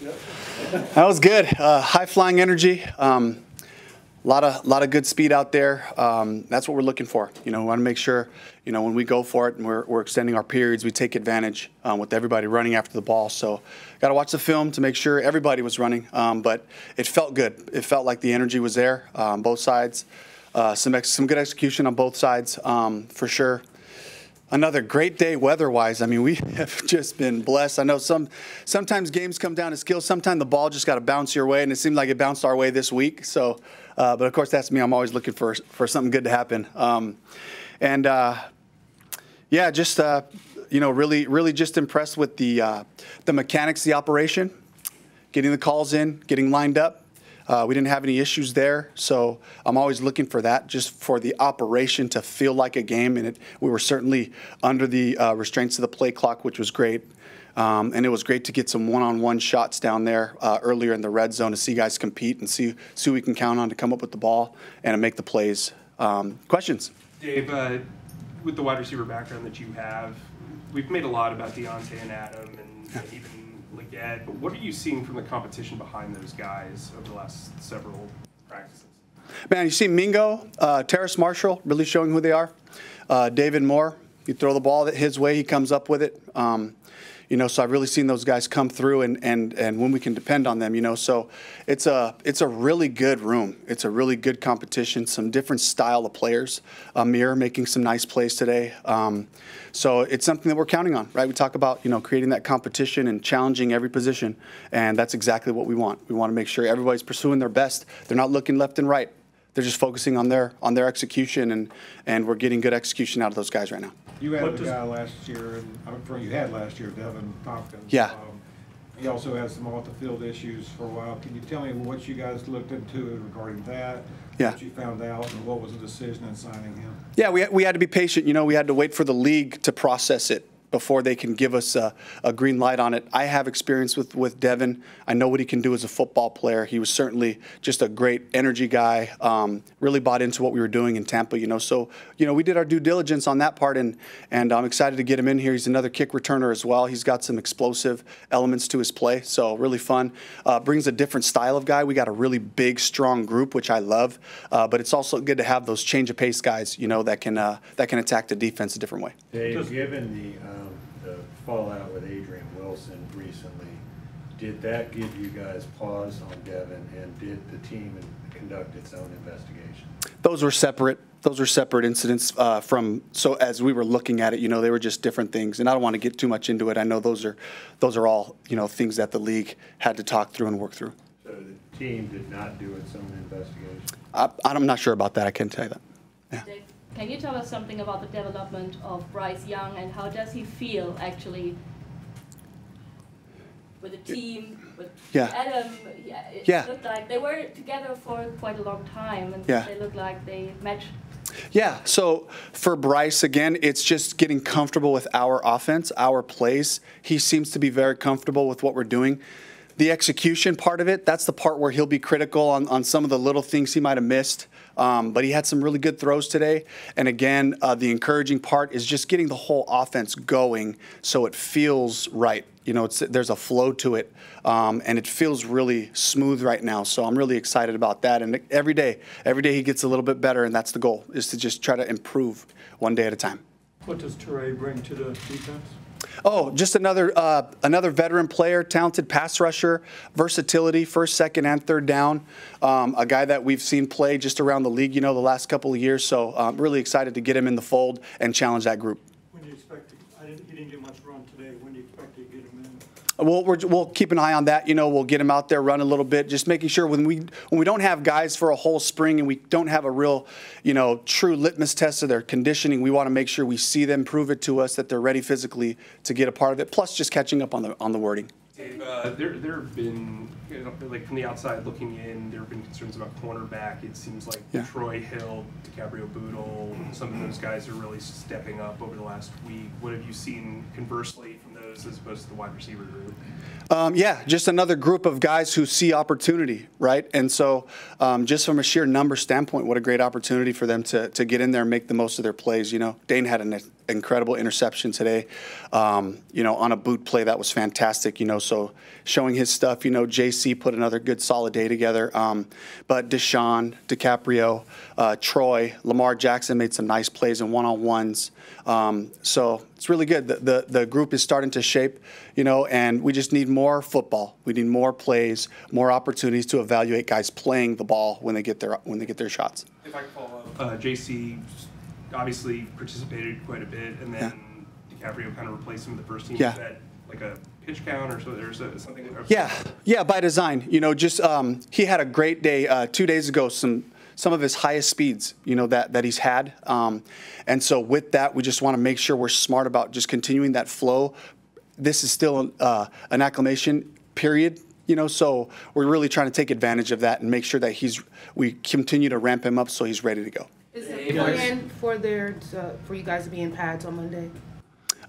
That was good. Uh, high flying energy. Um, a lot of lot of good speed out there. Um, that's what we're looking for. You know, we want to make sure you know when we go for it and we're, we're extending our periods, we take advantage um, with everybody running after the ball. So, got to watch the film to make sure everybody was running. Um, but it felt good. It felt like the energy was there on um, both sides. Uh, some some good execution on both sides um, for sure another great day weather-wise. I mean, we have just been blessed. I know some sometimes games come down to skill. Sometimes the ball just got to bounce your way, and it seemed like it bounced our way this week. So, uh, but of course, that's me. I'm always looking for for something good to happen. Um, and uh, yeah, just uh, you know, really, really just impressed with the uh, the mechanics, the operation, getting the calls in, getting lined up. Uh, we didn't have any issues there, so I'm always looking for that, just for the operation to feel like a game. And it, we were certainly under the uh, restraints of the play clock, which was great. Um, and it was great to get some one-on-one shots down there uh, earlier in the red zone to see guys compete and see, see who we can count on to come up with the ball and to make the plays. Um, questions? Dave, uh, with the wide receiver background that you have, we've made a lot about Diontae and Adam and, and even But what are you seeing from the competition behind those guys over the last several practices? Man, you see Mingo, uh, Terrace Marshall really showing who they are. Uh, David Moore, you throw the ball his way, he comes up with it. Um, you know, so I've really seen those guys come through and, and, and when we can depend on them, you know, so it's a, it's a really good room. It's a really good competition, some different style of players. Amir making some nice plays today. Um, so it's something that we're counting on, right? We talk about, you know, creating that competition and challenging every position, and that's exactly what we want. We want to make sure everybody's pursuing their best. They're not looking left and right. They're just focusing on their on their execution, and and we're getting good execution out of those guys right now. You had a guy last year, and I'm you had last year, Deven Thompkins. Yeah. Um, he also had some off the field issues for a while. Can you tell me what you guys looked into regarding that? Yeah. What you found out, and what was the decision in signing him? Yeah, we we had to be patient. You know, we had to wait for the league to process it before they can give us a, a, green light on it. I have experience with, with Deven. I know what he can do as a football player. He was certainly just a great energy guy, um, really bought into what we were doing in Tampa, you know. So, you know, we did our due diligence on that part, and, and I'm excited to get him in here. He's another kick returner as well. He's got some explosive elements to his play, so really fun. Uh, brings a different style of guy. We got a really big, strong group, which I love, uh, but it's also good to have those change of pace guys, you know, that can, uh, that can attack the defense a different way. Dave, given the um, the fallout with Adrian Wilson recently, did that give you guys pause on Deven, and did the team conduct its own investigation? Those were separate. Those were separate incidents uh, from. So as we were looking at it, you know, they were just different things, and I don't want to get too much into it. I know those are, those are all you know things that the league had to talk through and work through. So the team did not do its own investigation. I, I'm not sure about that. I can't tell you that. Yeah. Can you tell us something about the development of Bryce Young and how does he feel actually with the team, with yeah. Adam? Yeah, it yeah. looked like they were together for quite a long time and yeah. they look like they match. Yeah, so for Bryce, again, it's just getting comfortable with our offense, our plays. He seems to be very comfortable with what we're doing. The execution part of it, that's the part where he'll be critical on, on some of the little things he might have missed. Um, but he had some really good throws today. And again, uh, the encouraging part is just getting the whole offense going so it feels right. You know, there's a flow to it, um, and it feels really smooth right now. So I'm really excited about that. And every day, every day he gets a little bit better, and that's the goal: is to just try to improve one day at a time. What does Turay bring to the defense? Oh, just another uh, another veteran player, talented pass rusher, versatility, first, second, and third down. Um, a guy that we've seen play just around the league, you know, the last couple of years. So I'm um, really excited to get him in the fold and challenge that group. When do you expect? To, I didn't, he didn't get much run today. When do you expect to get him in? We'll, we will keep an eye on that. You know, we'll get him out there, run a little bit, just making sure when we when we don't have guys for a whole spring and we don't have a real, you know, true litmus test of their conditioning, we want to make sure we see them prove it to us that they're ready physically to get a part of it. Plus, just catching up on the on the wording. Dave, uh, there there have been you know, like from the outside looking in, there have been concerns about cornerback. It seems like yeah. Troy Hill, DiCaprio Bootle, some of those guys are really stepping up over the last week. What have you seen conversely as opposed to the wide receiver group? Um, yeah, just another group of guys who see opportunity, right? And so, um, just from a sheer number standpoint, what a great opportunity for them to, to get in there and make the most of their plays. You know, Dane had an incredible interception today. Um, you know, on a boot play that was fantastic. You know, so showing his stuff. You know, JC put another good solid day together. Um, but D'Shawn, DiCaprio, uh, Troy, Lamar Jackson made some nice plays and one on ones. Um, so it's really good. The, the, the group is starting to shape, you know, and we just need more football. We need more plays, more opportunities to evaluate guys playing the ball when they get their when they get their shots. If I can follow up, uh, JC obviously participated quite a bit, and then DiCaprio kind of replaced him with the first team. Yeah. Like a pitch count or so? There's something. Yeah, yeah, by design. You know, just um, he had a great day uh, two days ago. Some some of his highest speeds, you know, that that he's had. Um, and so with that, we just want to make sure we're smart about just continuing that flow. This is still uh, an acclimation period. You know, so we're really trying to take advantage of that and make sure that he's we continue to ramp him up so he's ready to go. Is it planned for there to, for you guys to be in pads on Monday?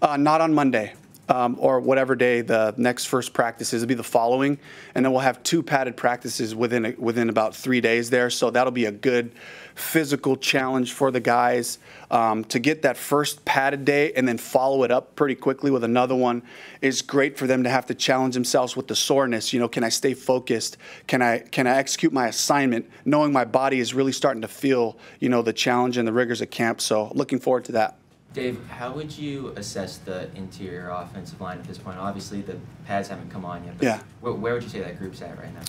Uh, not on Monday um, or whatever day the next first practice is. It'll be the following, and then we'll have two padded practices within a, within about three days there. So that'll be a good physical challenge for the guys um, to get that first padded day and then follow it up pretty quickly with another one. Is great for them to have to challenge themselves with the soreness. You know, can I stay focused? Can I can I execute my assignment, knowing my body is really starting to feel you know the challenge and the rigors of camp. So looking forward to that. Dave, how would you assess the interior offensive line at this point? Obviously, the pads haven't come on yet. But Yeah. Where, where would you say that group's at right now?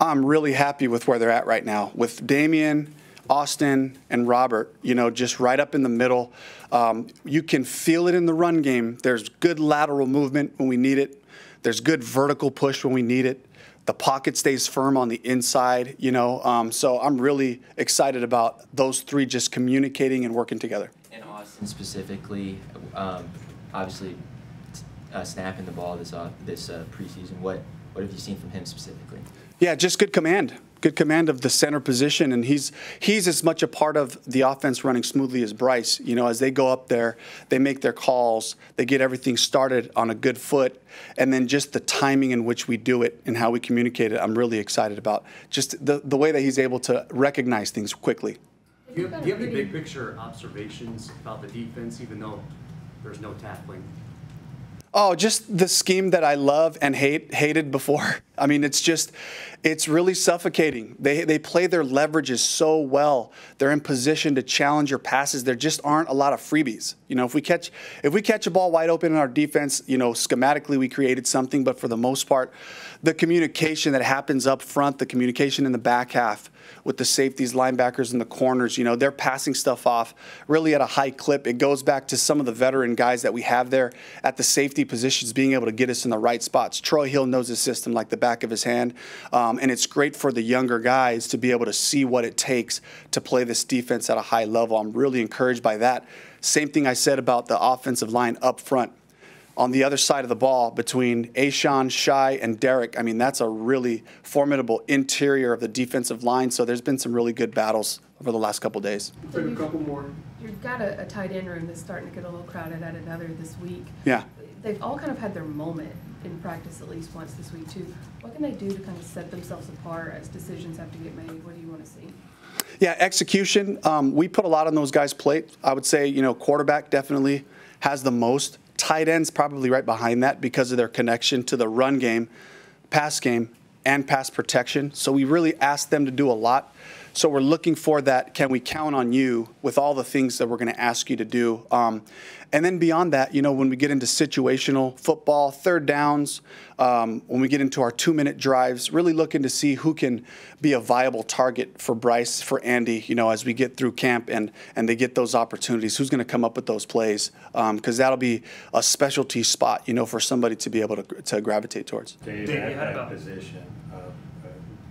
I'm really happy with where they're at right now with Damien, Austin, and Robert. You know, just right up in the middle. Um, you can feel it in the run game. There's good lateral movement when we need it. There's good vertical push when we need it. The pocket stays firm on the inside. You know, um, so I'm really excited about those three just communicating and working together. Specifically, um, obviously, uh, snapping the ball this this uh, preseason. What what have you seen from him specifically? Yeah, just good command. Good command of the center position, and he's he's as much a part of the offense running smoothly as Bryce. You know, as they go up there, they make their calls, they get everything started on a good foot, and then just the timing in which we do it and how we communicate it. I'm really excited about just the the way that he's able to recognize things quickly. Do you, do you have any big picture observations about the defense, even though there's no tackling? Oh, just the scheme that I love and hate hated before. I mean, it's just it's really suffocating. They they play their leverages so well. They're in position to challenge your passes. There just aren't a lot of freebies. You know, if we catch if we catch a ball wide open in our defense, you know, schematically we created something, but for the most part, the communication that happens up front, the communication in the back half with the safeties, linebackers, and the corners. You know, they're passing stuff off really at a high clip. It goes back to some of the veteran guys that we have there at the safety positions being able to get us in the right spots. Troy Hill knows the system like the back of his hand, um, and it's great for the younger guys to be able to see what it takes to play this defense at a high level. I'm really encouraged by that. Same thing I said about the offensive line up front on the other side of the ball between A'Shawn, Shy, and Derrick. I mean, that's a really formidable interior of the defensive line. So there's been some really good battles over the last couple days. Take a couple more. You've got a, a tight end room that's starting to get a little crowded at another this week. Yeah. They've all kind of had their moment in practice at least once this week too. What can they do to kind of set themselves apart as decisions have to get made? What do you want to see? Yeah, execution. Um, we put a lot on those guys' plate. I would say, you know, quarterback definitely has the most. Tight ends probably right behind that because of their connection to the run game, pass game, and pass protection. So we really asked them to do a lot. So we're looking for that. Can we count on you with all the things that we're going to ask you to do? Um, and then beyond that, you know, when we get into situational football, third downs, um, when we get into our two minute drives, really looking to see who can be a viable target for Bryce, for Andy, you know, as we get through camp and, and they get those opportunities. Who's going to come up with those plays? Because that'll be a specialty spot, you know, for somebody to be able to, to gravitate towards. Dave, Dave, at that position, uh, uh,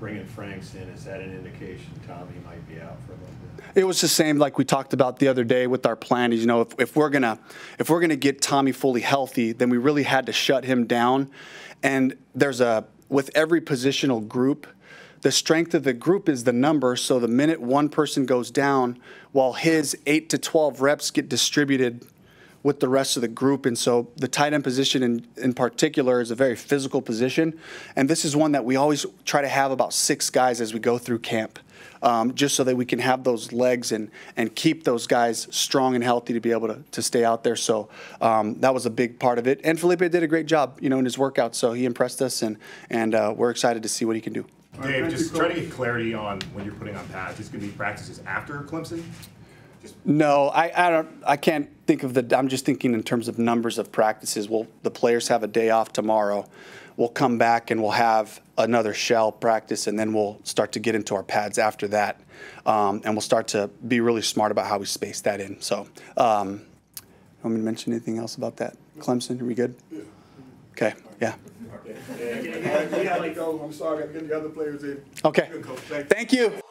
bringing Franks in, is that an indication Tommy might be out for a little bit? It was the same like we talked about the other day with our plan. Is you know if, if we're gonna if we're gonna get Tommy fully healthy, then we really had to shut him down. And there's a with every positional group, the strength of the group is the number. So the minute one person goes down, while his eight to twelve reps get distributed with the rest of the group. And so the tight end position in, in particular is a very physical position. And this is one that we always try to have about six guys as we go through camp. Um, just so that we can have those legs and, and keep those guys strong and healthy to be able to, to stay out there. So um, that was a big part of it. And Feleipe did a great job, you know, in his workout. So he impressed us, and and uh, we're excited to see what he can do. Dave, just try to get clarity on when you're putting on pads. It's going to be practices after Clemson? No, I, I don't. I can't think of the. I'm just thinking in terms of numbers of practices. Well, the players have a day off tomorrow. We'll come back and we'll have another shell practice, and then we'll start to get into our pads after that, um, and we'll start to be really smart about how we space that in. So, um, want me to mention anything else about that? Clemson, are we good? Okay. Yeah. Yeah, like, go. I'm sorry, I gotta get the other players in. Okay. Good coach. Thank you. Thank you.